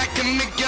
I can make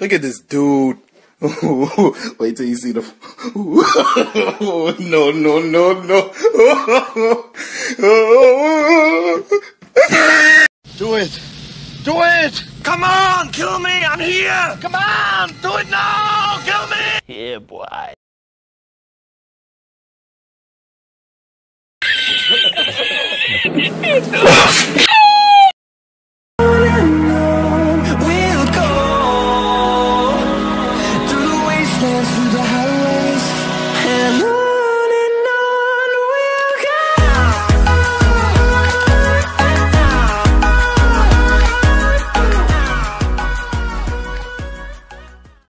Look at this dude. Wait till you see the. no, no, no, no. Do it! Do it! Come on, kill me, I'm here! Come on, do it now, kill me! Yeah, boy.